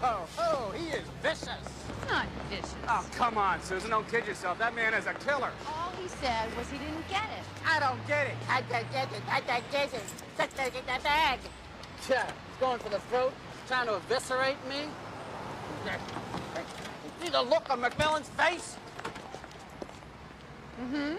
Oh, oh, he is vicious. Not vicious. Oh, come on, Susan. Don't kid yourself. That man is a killer. All he said was he didn't get it. I don't get it. I don't get it. I don't get it. Just take it the bag. Yeah, he's going for the throat, trying to eviscerate me. See the look on MacMillan's face? Mm-hmm.